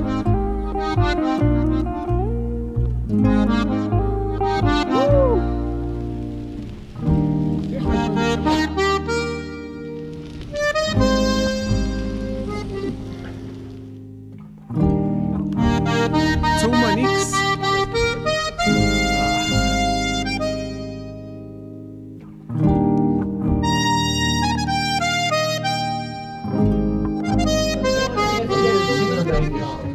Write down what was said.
you